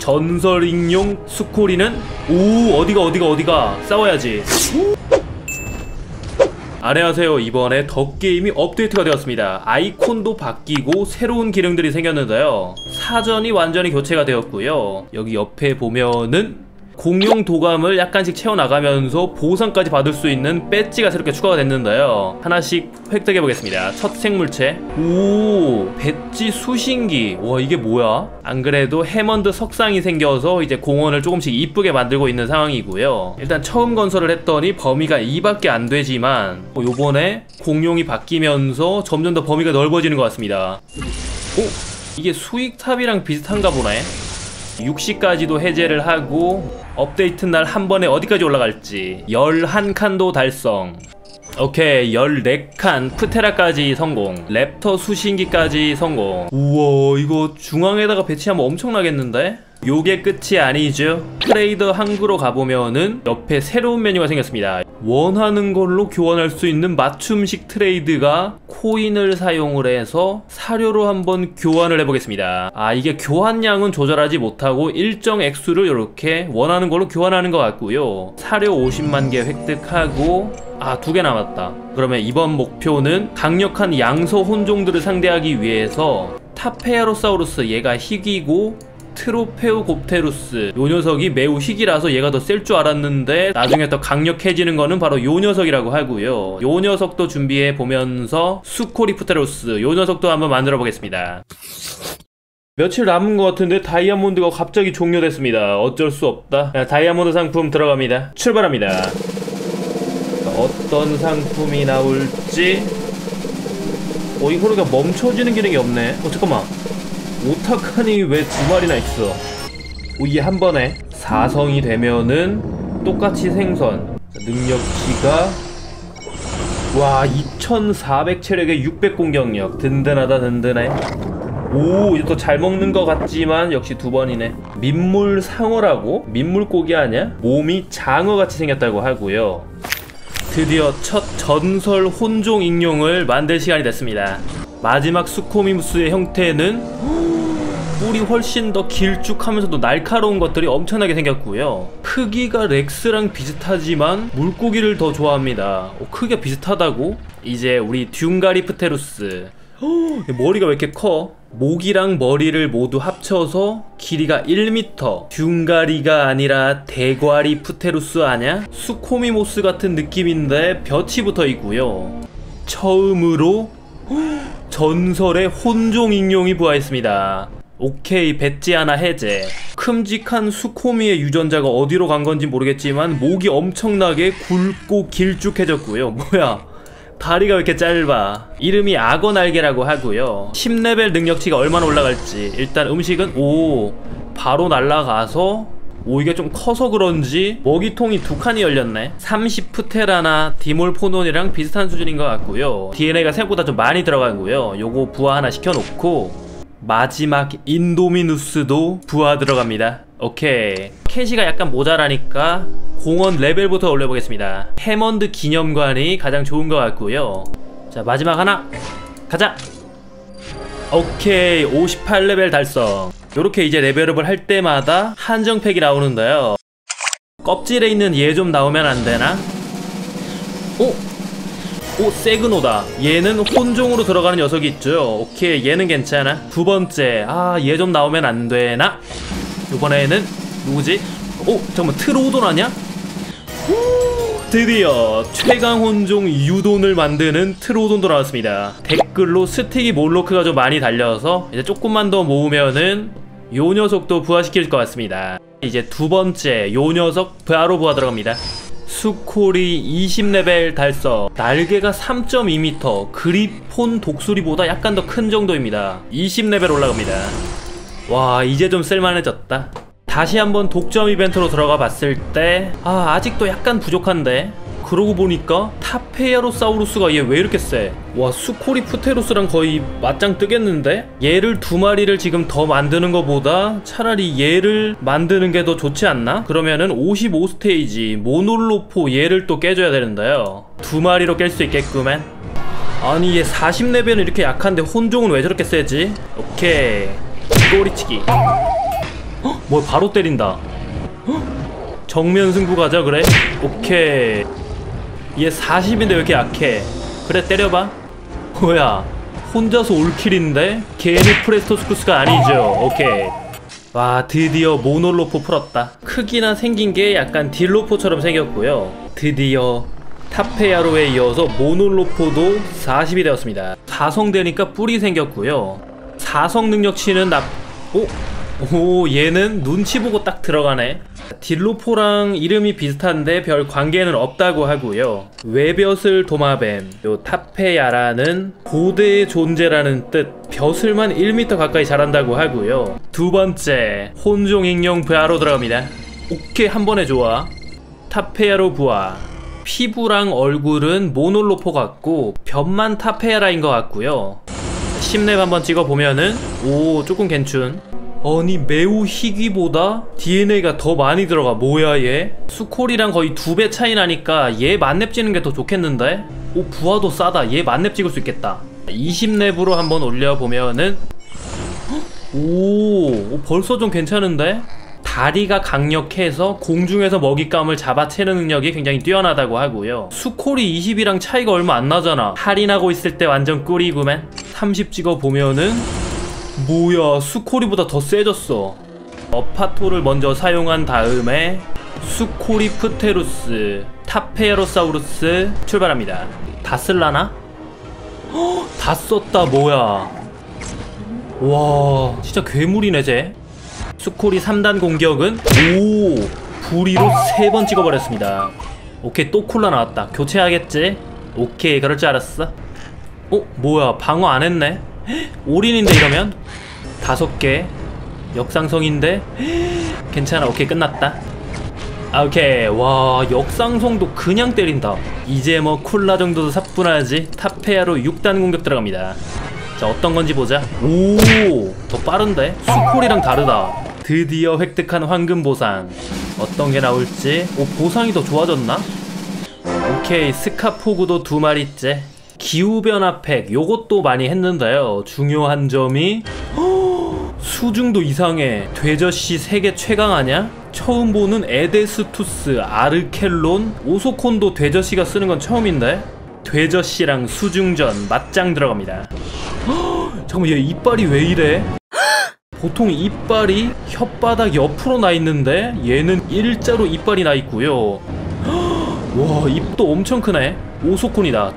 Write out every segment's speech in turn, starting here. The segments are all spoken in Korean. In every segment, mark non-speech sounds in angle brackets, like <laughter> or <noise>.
전설인용 수코리는 오 어디가 어디가 어디가? 싸워야지. 안녕하세요. 이번에 덕게임이 업데이트가 되었습니다. 아이콘도 바뀌고 새로운 기능들이 생겼는데요. 사전이 완전히 교체가 되었고요. 여기 옆에 보면은 공룡 도감을 약간씩 채워나가면서 보상까지 받을 수 있는 배지가 새롭게 추가가 됐는데요. 하나씩 획득해 보겠습니다. 첫 생물체. 오 배지 수신기. 와 이게 뭐야? 안 그래도 해먼드 석상이 생겨서 이제 공원을 조금씩 이쁘게 만들고 있는 상황이고요. 일단 처음 건설을 했더니 범위가 2밖에 안 되지만 뭐 요번에 공룡이 바뀌면서 점점 더 범위가 넓어지는 것 같습니다. 오 이게 수익탑이랑 비슷한가 보네 60까지도 해제를 하고 업데이트 날 한 번에 어디까지 올라갈지. 11칸도 달성. 오케이 14칸. 프테라까지 성공. 랩터 수신기까지 성공. 우와 이거 중앙에다가 배치하면 엄청나겠는데? 요게 끝이 아니죠. 트레이드 항구로 가보면은 옆에 새로운 메뉴가 생겼습니다. 원하는 걸로 교환할 수 있는 맞춤식 트레이드가 코인을 사용을 해서 사료로 한번 교환을 해보겠습니다. 아 이게 교환량은 조절하지 못하고 일정 액수를 이렇게 원하는 걸로 교환하는 것 같고요. 사료 50만 개 획득하고 아 두 개 남았다. 그러면 이번 목표는 강력한 양서 혼종들을 상대하기 위해서 타페아로사우루스 얘가 희귀고 트로페오곱테루스. 요 녀석이 매우 희귀라서 얘가 더 셀 줄 알았는데 나중에 더 강력해지는 거는 바로 요 녀석이라고 하고요. 요 녀석도 준비해 보면서 수코리프테루스. 요 녀석도 한번 만들어 보겠습니다. 며칠 남은 것 같은데 다이아몬드가 갑자기 종료됐습니다. 어쩔 수 없다. 자, 다이아몬드 상품 들어갑니다. 출발합니다. 어떤 상품이 나올지. 어 이거 그러니까 멈춰지는 기능이 없네. 어 잠깐만 오타칸이 왜 두 마리나 있어? 오, 이게 한 번에 4성이 되면은 똑같이 생선 능력치가 와 2400 체력에 600 공격력 든든하다 든든해 오 이제 또 잘 먹는 것 같지만 역시 두 번이네 민물 상어라고? 민물고기 아니야? 몸이 장어같이 생겼다고 하고요 드디어 첫 전설 혼종 익룡을 만들 시간이 됐습니다 마지막 수코미무스의 형태는 뿔이 훨씬 더 길쭉하면서도 날카로운 것들이 엄청나게 생겼고요 크기가 렉스랑 비슷하지만 물고기를 더 좋아합니다 어, 크기가 비슷하다고? 이제 우리 듀가리프테루스 머리가 왜 이렇게 커? 목이랑 머리를 모두 합쳐서 길이가 1m 듀가리가 아니라 대과리 프테루스 아냐? 수코미무스 같은 느낌인데 볏이 붙어 있고요 처음으로 전설의 혼종 익룡이 부화했습니다. 오케이 배지 하나 해제. 큼직한 수코미의 유전자가 어디로 간 건지 모르겠지만 목이 엄청나게 굵고 길쭉해졌고요. 뭐야? 다리가 왜 이렇게 짧아? 이름이 악어 날개라고 하고요. 10레벨 능력치가 얼마나 올라갈지. 일단 음식은 오. 바로 날라가서 오 이게 좀 커서 그런지 먹이통이 두 칸이 열렸네. 30푸테라나 디몰포논이랑 비슷한 수준인 것 같고요. DNA가 생각보다 좀 많이 들어가고요. 요거 부하 하나 시켜놓고 마지막 인도미누스도 부하 들어갑니다. 오케이. 캐시가 약간 모자라니까 공원 레벨부터 올려보겠습니다. 해먼드 기념관이 가장 좋은 것 같고요. 자 마지막 하나. 가자 오케이 58레벨 달성. 요렇게 이제 레벨업을 할 때마다 한정팩이 나오는데요. 껍질에 있는 얘 좀 나오면 안되나? 오! 오 세그노다. 얘는 혼종으로 들어가는 녀석이 있죠. 오케이 얘는 괜찮아. 두 번째. 아 얘 좀 나오면 안 되나? 이번에는 누구지? 오 잠깐만 트로돈 아냐 드디어 최강 혼종 유돈을 만드는 트로돈도 나왔습니다. 댓글로 스틱이 몰로크가 좀 많이 달려서 이제 조금만 더 모으면은 요 녀석도 부활시킬 것 같습니다. 이제 두 번째 요 녀석 바로 부활 들어갑니다. 수코리 20레벨 달성. 날개가 3.2m 그리폰 독수리보다 약간 더 큰 정도입니다. 20레벨 올라갑니다. 와 이제 좀 쓸만해졌다 다시 한번 독점 이벤트로 들어가 봤을 때 아 아직도 약간 부족한데 그러고 보니까 타페아로사우루스가 얘 왜 이렇게 세? 와 수코리프테루스랑 거의 맞짱 뜨겠는데? 얘를 두 마리를 지금 더 만드는 것보다 차라리 얘를 만드는 게 더 좋지 않나? 그러면은 55스테이지 모놀로포 얘를 또 깨줘야 되는데요 두 마리로 깰 수 있겠구만 아니 얘 40레벨은 이렇게 약한데 혼종은 왜 저렇게 세지? 오케이 꼬리치기 헉, 뭐 바로 때린다. 헉, 정면 승부 가자 그래. 오케이. 얘 40인데 왜 이렇게 약해? 그래 때려봐. 뭐야? 혼자서 올킬인데 괜히 프레스토스쿠스가 아니죠. 오케이. 와 드디어 모놀로포 풀었다. 크기나 생긴 게 약간 딜로포처럼 생겼고요. 드디어 타페야로에 이어서 모놀로포도 40이 되었습니다. 4성 되니까 뿔이 생겼고요. 4성 능력치는 납... 오? 오 얘는 눈치 보고 딱 들어가네. 딜로포랑 이름이 비슷한데 별 관계는 없다고 하고요. 외벼슬 도마뱀, 요 타페야라는 고대의 존재라는 뜻, 벼슬만 1m 가까이 자란다고 하고요. 두 번째, 혼종익룡 부하로 들어갑니다. 오케이, 한 번에 좋아. 타페야로 부하. 피부랑 얼굴은 모놀로포 같고, 변만 타페야라인 것 같고요. 10렙 한번 찍어보면은, 오, 조금 괜춘. 아니 매우 희귀보다 DNA가 더 많이 들어가. 뭐야 얘? 수콜이랑 거의 두 배 차이 나니까 얘 만렙 찍는 게 더 좋겠는데? 오 부하도 싸다. 얘 만렙 찍을 수 있겠다. 20렙으로 한번 올려보면은. 오, 오 벌써 좀 괜찮은데? 다리가 강력해서 공중에서 먹잇감을 잡아채는 능력이 굉장히 뛰어나다고 하고요. 수콜이 20이랑 차이가 얼마 안 나잖아. 할인하고 있을 때 완전 꿀이구만. 30 찍어보면은 뭐야 수코리보다 더 세졌어 어파토를 먼저 사용한 다음에 수코리프테루스 타페로사우루스 출발합니다 다 쓸라나? 헉, 다 썼다 뭐야 와 진짜 괴물이네 쟤 수코리 3단 공격은 오 부리로 3번 찍어버렸습니다 오케이 또 콜라 나왔다 교체하겠지? 오케이 그럴 줄 알았어 어? 뭐야 방어 안 했네? 올인인데 이러면? 다섯 개. 역상성인데? 괜찮아 오케이 끝났다. 아, 오케이. 와 역상성도 그냥 때린다. 이제 뭐 쿨라 정도도 사뿐하지. 타페아로 6단 공격 들어갑니다. 자 어떤 건지 보자. 오 더 빠른데? 수코리랑 다르다. 드디어 획득한 황금 보상. 어떤 게 나올지? 오 보상이 더 좋아졌나? 오케이 스카포구도 두 마리째 기후변화 팩 요것도 많이 했는데요. 중요한 점이 <gasps> 허, 수중도 이상해. 돼저씨 세계 최강 아냐? 처음 보는 에데스투스 아르켈론 오소콘도 돼저씨가 쓰는 건 처음인데 돼저씨랑 수중전 맞짱 들어갑니다. 허, <gasps> 잠깐만 얘 이빨이 왜 이래? <gasps> 보통 이빨이 혓바닥 옆으로 나 있는데 얘는 일자로 이빨이 나 있고요. 와 입도 엄청 크네. 오소콘이다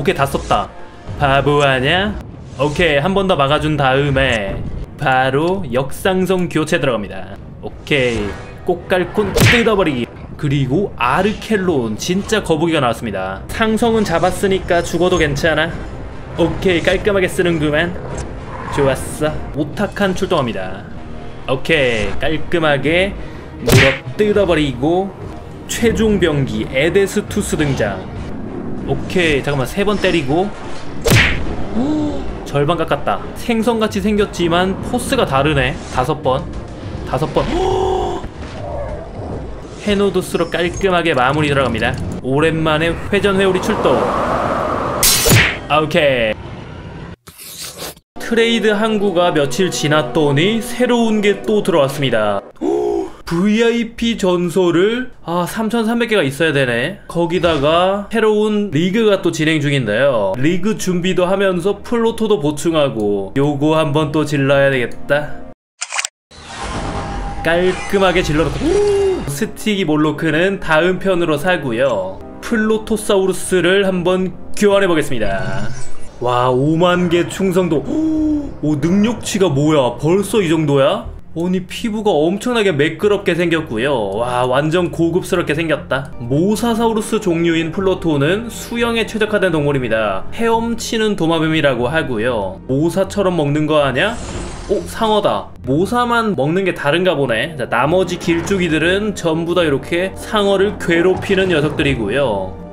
오케이 다 썼다. 바보 아냐? 오케이 한 번 더 막아준 다음에 바로 역상성 교체 들어갑니다. 오케이 꽃갈콘 뜯어버리기. 그리고 아르켈론 진짜 거북이가 나왔습니다. 상성은 잡았으니까 죽어도 괜찮아? 오케이 깔끔하게 쓰는구만. 좋았어. 오타칸 출동합니다. 오케이 깔끔하게 물어 뜯어버리고 최종 병기 에데스투스 등장 오케이 잠깐만 세 번 때리고. 오, <gasps> 절반 깎았다. 생선같이 생겼지만 포스가 다르네. 다섯 번. 다섯 번. <gasps> 헤노두스로 깔끔하게 마무리 들어갑니다. 오랜만에 회전 회오리 출동. 아, 오케이. 트레이드 항구가 며칠 지났더니 새로운 게 또 들어왔습니다 VIP 전소를 아 3,300개가 있어야 되네. 거기다가 새로운 리그가 또 진행 중인데요. 리그 준비도 하면서 플로토도 보충하고 요거 한번 또 질러야 되겠다. 깔끔하게 질러놓고. 스티기몰로크는 다음 편으로 사고요. 플로토사우루스를 한번 교환해 보겠습니다. 와 5만개 충성도. 오 능력치가 뭐야? 벌써 이 정도야? 아니 피부가 엄청나게 매끄럽게 생겼고요. 와 완전 고급스럽게 생겼다. 모사사우루스 종류인 플로토는 수영에 최적화된 동물입니다. 헤엄치는 도마뱀이라고 하고요. 모사처럼 먹는 거 아냐? 오 상어다. 모사만 먹는 게 다른가 보네. 자, 나머지 길쭉이들은 전부 다 이렇게 상어를 괴롭히는 녀석들이고요.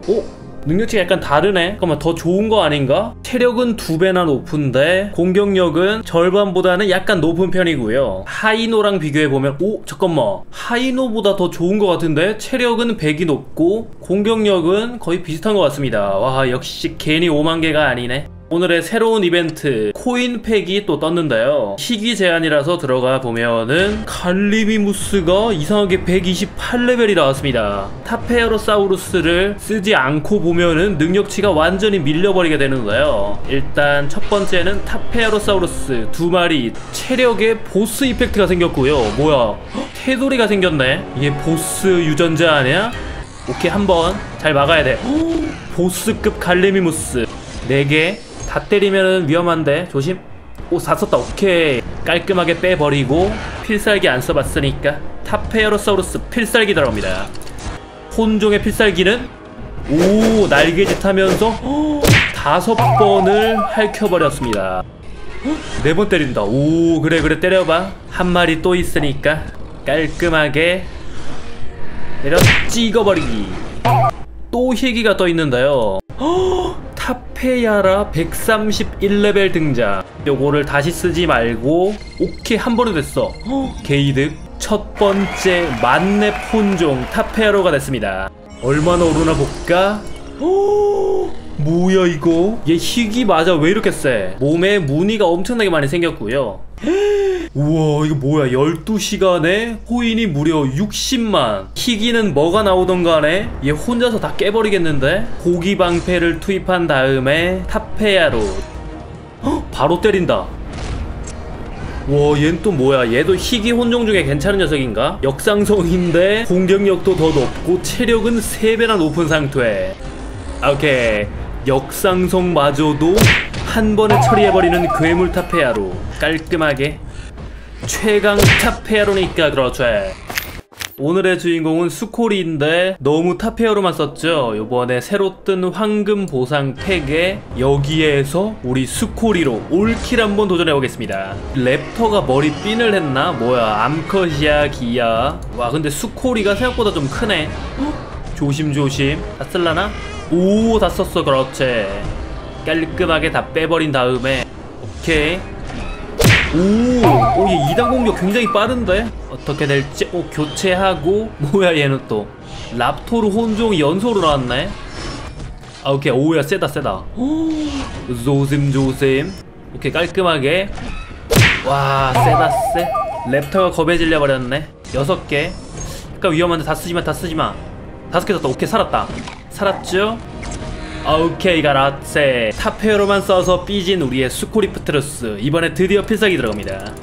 오 능력치가 약간 다르네. 잠깐만 더 좋은 거 아닌가? 체력은 두 배나 높은데 공격력은 절반보다는 약간 높은 편이고요. 하이노랑 비교해보면 오 잠깐만. 하이노보다 더 좋은 거 같은데? 체력은 100이 높고 공격력은 거의 비슷한 것 같습니다. 와 역시 괜히 5만 개가 아니네 오늘의 새로운 이벤트 코인팩이 또 떴는데요. 희귀 제한이라서 들어가 보면은 칼리비무스가 이상하게 128레벨이 나왔습니다. 타페어로사우루스를 쓰지 않고 보면은 능력치가 완전히 밀려버리게 되는데요. 일단 첫 번째는 타페어로사우루스 두 마리 체력에 보스 이펙트가 생겼고요. 뭐야? 헉, 테두리가 생겼네? 이게 보스 유전자 아니야? 오케이 한번 잘 막아야 돼. <gasps> 보스급 갈리미무스. 4개 다 때리면 위험한데 조심. 오다 썼다. 오케이. 깔끔하게 빼버리고 필살기 안 써봤으니까 타페어로사우루스 필살기 들어갑니다. 혼종의 필살기는 오 날개짓 하면서 헉, 다섯 번을 핥혀버렸습니다. 네 번 때린다. 오 그래 그래. 때려봐. 한 마리 또 있으니까 깔끔하게 내려 찍어버리기. 또 희귀가 떠 있는데요. 타 페야라 131레벨 등장. 요거를 다시 쓰지 말고 오케이 한 번에 됐어. 게이득. 첫 번째 만렙 혼종 타페야로가 됐습니다. 얼마나 오르나 볼까? 뭐야 이거? 얘 희귀 맞아. 왜 이렇게 세? 몸에 무늬가 엄청나게 많이 생겼고요 우와 이거 뭐야? 12시간에 코인이 무려 60만. 희귀는 뭐가 나오던 간에 얘 혼자서 다 깨버리겠는데? 고기 방패를 투입한 다음에 타페야로 헉, 바로 때린다. 와 얘는 또 뭐야? 얘도 희귀 혼종 중에 괜찮은 녀석인가? 역상성인데 공격력도 더 높고 체력은 3배나 높은 상태. 아, 오케이. 역상성마저도 한 번에 처리해버리는 괴물 타페야로 깔끔하게 최강 타페야로니까 그렇죠. 오늘의 주인공은 수코리인데 너무 타페어로만 썼죠. 요번에 새로 뜬 황금 보상 팩에 여기에서 우리 수코리로 올킬 한번 도전해보겠습니다. 랩터가 머리 핀을 했나? 뭐야 암컷이야 기야. 와 근데 수코리가 생각보다 좀 크네. 헉, 조심조심. 다 쓸라나? 오 다 썼어. 그렇지. 깔끔하게 다 빼버린 다음에. 오케이. 오, 오, 얘 2단 공격 굉장히 빠른데? 어떻게 될지, 오, 교체하고, <laughs> 뭐야, 얘는 또. 랍토르 혼종이 연소로 나왔네? 아, 오케이, 오야, 세다, 세다. <gasps> 오, 조심 조심. 오케이, 깔끔하게. 와, 세다, 세. 랩터가 겁에 질려 버렸네. 6개. 약간 위험한데 다 쓰지마, 다 쓰지마. 다섯 개 썼다. 오케이, 살았다. 살았죠? 오케이 가라체 탑페어로만 써서 삐진 우리의 수코리프트러스 이번에 드디어 필살기 들어갑니다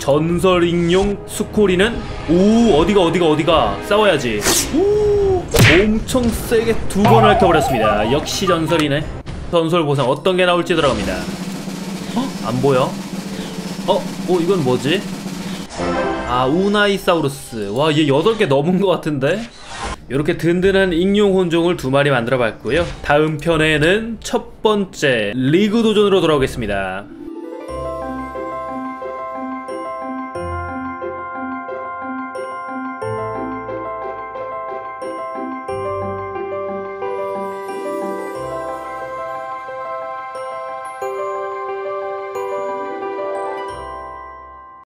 전설 익룡 수코리는 오 어디가 어디가 어디가 싸워야지 오 엄청 세게 두 번 핥혀버렸습니다 역시 전설이네 전설 보상 어떤 게 나올지 들어갑니다 어? 안 보여? 어? 어 이건 뭐지? 아 우나이사우루스 와 얘 8개 넘은 것 같은데? 이렇게 든든한 익룡 혼종을 두 마리 만들어 봤고요 다음 편에는 첫 번째 리그 도전으로 돌아오겠습니다